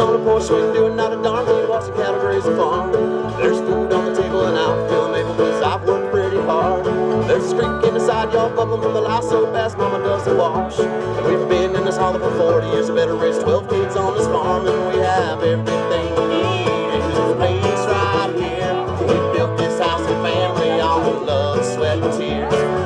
On a can do it, not a darn thing. Watch the cattle graze the farm. There's food on the table and I'm feeling able because I've worked pretty hard. There's a creek in the side yard bubbling from the life so fast, Mama does the wash. And we've been in this hollow for 40 years. I better raise 12 kids on this farm, and we have everything we need. Place right here. We built this house and family on love, sweat, and tears.